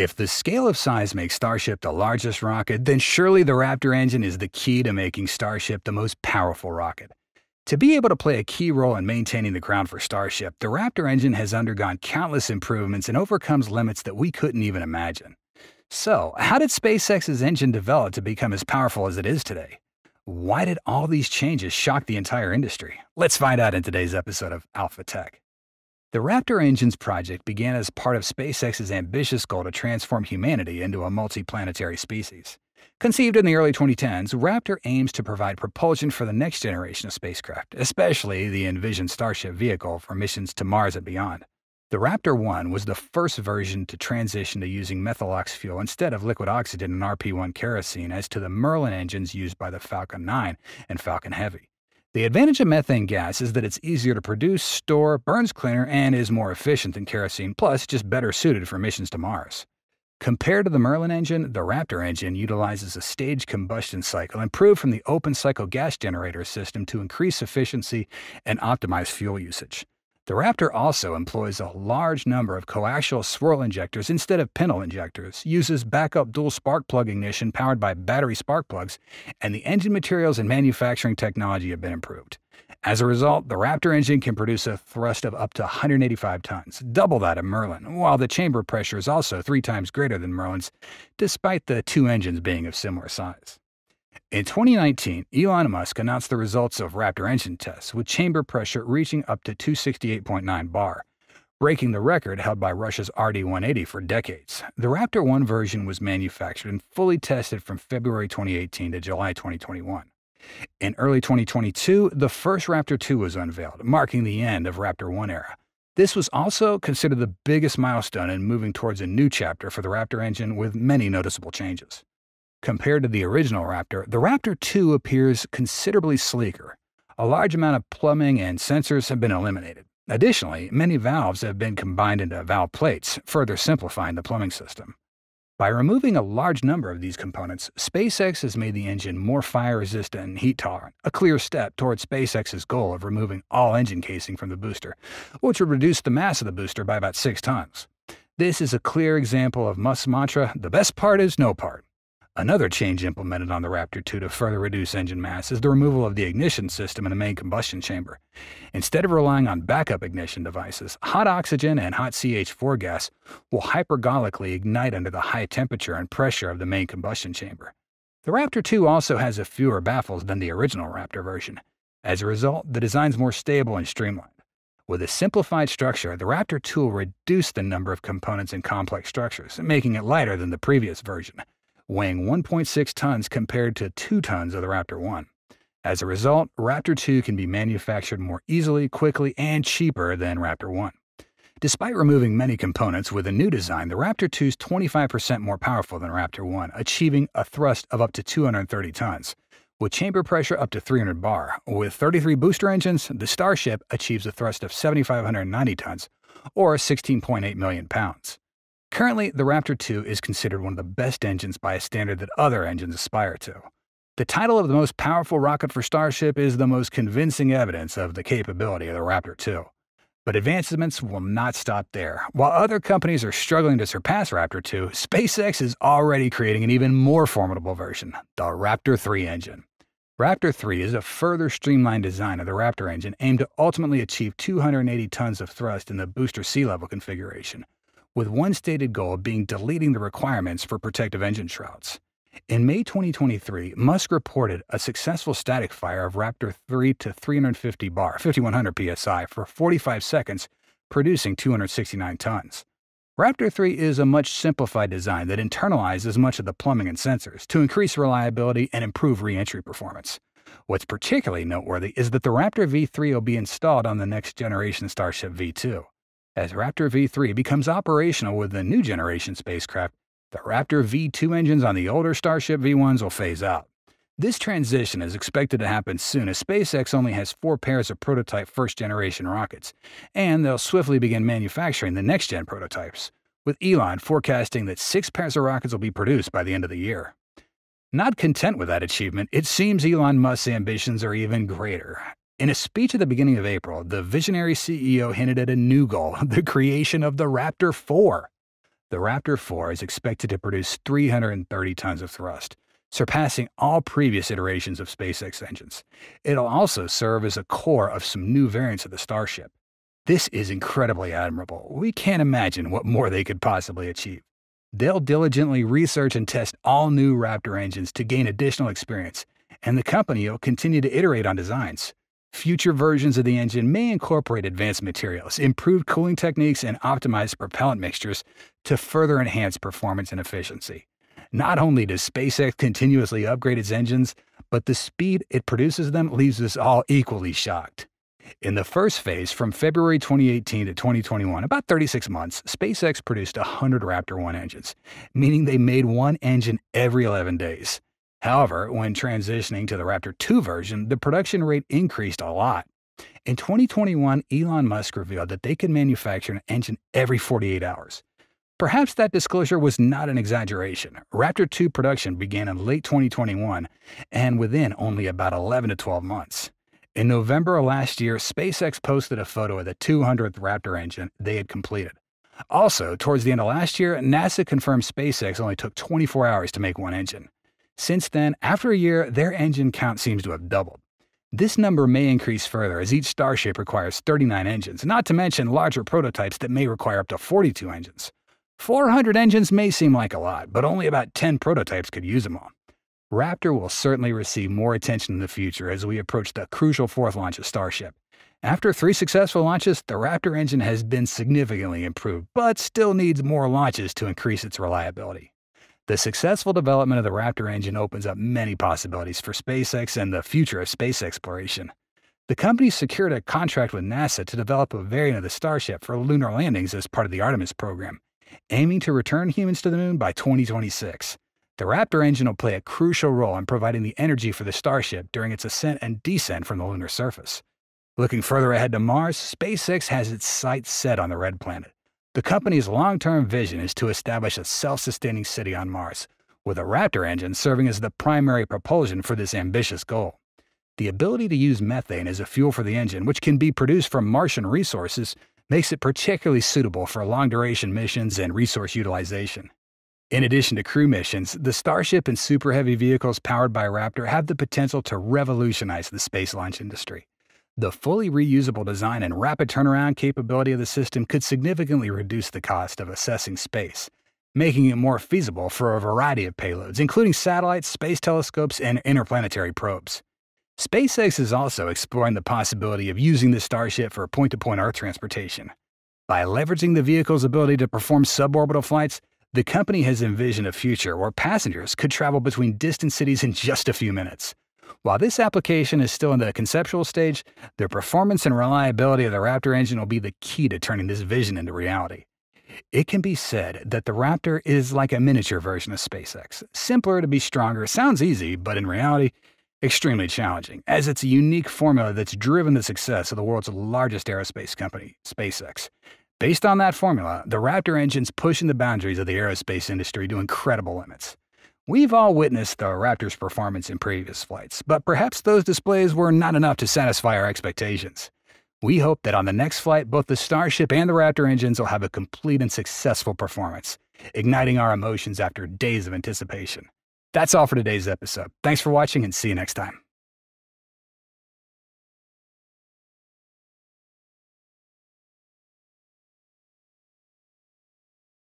If the scale of size makes Starship the largest rocket, then surely the Raptor engine is the key to making Starship the most powerful rocket. To be able to play a key role in maintaining the ground for Starship, the Raptor engine has undergone countless improvements and overcomes limits that we couldn't even imagine. So, how did SpaceX's engine develop to become as powerful as it is today? Why did all these changes shock the entire industry? Let's find out in today's episode of Alpha Tech. The Raptor Engines project began as part of SpaceX's ambitious goal to transform humanity into a multiplanetary species. Conceived in the early 2010s, Raptor aims to provide propulsion for the next generation of spacecraft, especially the envisioned Starship vehicle for missions to Mars and beyond. The Raptor 1 was the first version to transition to using methalox fuel instead of liquid oxygen and RP-1 kerosene as to the Merlin engines used by the Falcon 9 and Falcon Heavy. The advantage of methane gas is that it's easier to produce, store, burns cleaner, and is more efficient than kerosene, plus just better suited for missions to Mars. Compared to the Merlin engine, the Raptor engine utilizes a staged combustion cycle improved from the open cycle gas generator system to increase efficiency and optimize fuel usage. The Raptor also employs a large number of coaxial swirl injectors instead of pintle injectors, uses backup dual spark plug ignition powered by battery spark plugs, and the engine materials and manufacturing technology have been improved. As a result, the Raptor engine can produce a thrust of up to 185 tons, double that of Merlin, while the chamber pressure is also three times greater than Merlin's, despite the two engines being of similar size. In 2019, Elon Musk announced the results of Raptor engine tests, with chamber pressure reaching up to 268.9 bar, breaking the record held by Russia's RD-180 for decades. The Raptor 1 version was manufactured and fully tested from February 2018 to July 2021. In early 2022, the first Raptor 2 was unveiled, marking the end of Raptor 1 era. This was also considered the biggest milestone in moving towards a new chapter for the Raptor engine with many noticeable changes. Compared to the original Raptor, the Raptor 2 appears considerably sleeker. A large amount of plumbing and sensors have been eliminated. Additionally, many valves have been combined into valve plates, further simplifying the plumbing system. By removing a large number of these components, SpaceX has made the engine more fire resistant and heat tolerant, a clear step towards SpaceX's goal of removing all engine casing from the booster, which would reduce the mass of the booster by about 6 tons. This is a clear example of Musk's mantra the best part is no part. Another change implemented on the Raptor 2 to further reduce engine mass is the removal of the ignition system in the main combustion chamber. Instead of relying on backup ignition devices, hot oxygen and hot CH4 gas will hypergolically ignite under the high temperature and pressure of the main combustion chamber. The Raptor 2 also has a fewer baffles than the original Raptor version. As a result, the design's more stable and streamlined. With a simplified structure, the Raptor 2 will reduce the number of components in complex structures, making it lighter than the previous version weighing 1.6 tons compared to 2 tons of the Raptor 1. As a result, Raptor 2 can be manufactured more easily, quickly, and cheaper than Raptor 1. Despite removing many components with a new design, the Raptor 2 is 25% more powerful than Raptor 1, achieving a thrust of up to 230 tons. With chamber pressure up to 300 bar, with 33 booster engines, the Starship achieves a thrust of 7,590 tons, or 16.8 million pounds. Currently, the Raptor 2 is considered one of the best engines by a standard that other engines aspire to. The title of the most powerful rocket for Starship is the most convincing evidence of the capability of the Raptor 2. But advancements will not stop there. While other companies are struggling to surpass Raptor 2, SpaceX is already creating an even more formidable version, the Raptor 3 engine. Raptor 3 is a further streamlined design of the Raptor engine aimed to ultimately achieve 280 tons of thrust in the booster sea level configuration, with one stated goal being deleting the requirements for protective engine shrouds. In May 2023, Musk reported a successful static fire of Raptor 3 to 350 bar, 5100 psi, for 45 seconds, producing 269 tons. Raptor 3 is a much simplified design that internalizes much of the plumbing and sensors to increase reliability and improve reentry performance. What's particularly noteworthy is that the Raptor V3 will be installed on the next generation Starship V2. As Raptor V3 becomes operational with the new generation spacecraft, the Raptor V2 engines on the older Starship V1s will phase out. This transition is expected to happen soon as SpaceX only has four pairs of prototype first generation rockets, and they'll swiftly begin manufacturing the next gen prototypes, with Elon forecasting that six pairs of rockets will be produced by the end of the year. Not content with that achievement, it seems Elon Musk's ambitions are even greater, in a speech at the beginning of April, the visionary CEO hinted at a new goal the creation of the Raptor 4. The Raptor 4 is expected to produce 330 tons of thrust, surpassing all previous iterations of SpaceX engines. It'll also serve as a core of some new variants of the Starship. This is incredibly admirable. We can't imagine what more they could possibly achieve. They'll diligently research and test all new Raptor engines to gain additional experience, and the company will continue to iterate on designs. Future versions of the engine may incorporate advanced materials, improved cooling techniques, and optimized propellant mixtures to further enhance performance and efficiency. Not only does SpaceX continuously upgrade its engines, but the speed it produces them leaves us all equally shocked. In the first phase, from February 2018 to 2021, about 36 months, SpaceX produced 100 Raptor 1 engines, meaning they made one engine every 11 days. However, when transitioning to the Raptor 2 version, the production rate increased a lot. In 2021, Elon Musk revealed that they could manufacture an engine every 48 hours. Perhaps that disclosure was not an exaggeration. Raptor 2 production began in late 2021 and within only about 11 to 12 months. In November of last year, SpaceX posted a photo of the 200th Raptor engine they had completed. Also, towards the end of last year, NASA confirmed SpaceX only took 24 hours to make one engine. Since then, after a year, their engine count seems to have doubled. This number may increase further as each Starship requires 39 engines, not to mention larger prototypes that may require up to 42 engines. 400 engines may seem like a lot, but only about 10 prototypes could use them all. Raptor will certainly receive more attention in the future as we approach the crucial fourth launch of Starship. After three successful launches, the Raptor engine has been significantly improved, but still needs more launches to increase its reliability. The successful development of the Raptor engine opens up many possibilities for SpaceX and the future of space exploration. The company secured a contract with NASA to develop a variant of the Starship for lunar landings as part of the Artemis program aiming to return humans to the moon by 2026. The Raptor engine will play a crucial role in providing the energy for the Starship during its ascent and descent from the lunar surface. Looking further ahead to Mars, SpaceX has its sights set on the Red Planet. The company's long term vision is to establish a self sustaining city on Mars, with a Raptor engine serving as the primary propulsion for this ambitious goal. The ability to use methane as a fuel for the engine, which can be produced from Martian resources, makes it particularly suitable for long duration missions and resource utilization. In addition to crew missions, the Starship and Super Heavy vehicles powered by Raptor have the potential to revolutionize the space launch industry. The fully reusable design and rapid turnaround capability of the system could significantly reduce the cost of assessing space, making it more feasible for a variety of payloads, including satellites, space telescopes, and interplanetary probes. SpaceX is also exploring the possibility of using the Starship for point to point Earth transportation. By leveraging the vehicle's ability to perform suborbital flights, the company has envisioned a future where passengers could travel between distant cities in just a few minutes. While this application is still in the conceptual stage, the performance and reliability of the Raptor engine will be the key to turning this vision into reality. It can be said that the Raptor is like a miniature version of SpaceX. Simpler to be stronger sounds easy, but in reality, extremely challenging, as it's a unique formula that's driven the success of the world's largest aerospace company, SpaceX. Based on that formula, the Raptor engine's pushing the boundaries of the aerospace industry to incredible limits. We've all witnessed the Raptor's performance in previous flights, but perhaps those displays were not enough to satisfy our expectations. We hope that on the next flight, both the Starship and the Raptor engines will have a complete and successful performance, igniting our emotions after days of anticipation. That's all for today's episode. Thanks for watching and see you next time.